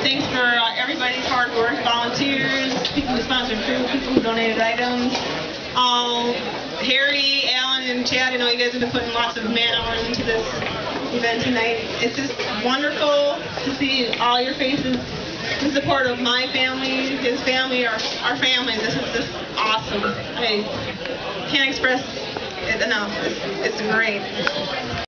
thanks for uh, everybody's hard work, volunteers, people who sponsored food, people who donated items. Um, Harry, Alan, and Chad, I know you guys have been putting lots of man hours into this event tonight. It's just wonderful to see all your faces in support of my family, his family, our, our family. This is just awesome. I can't express it enough. It's, it's great.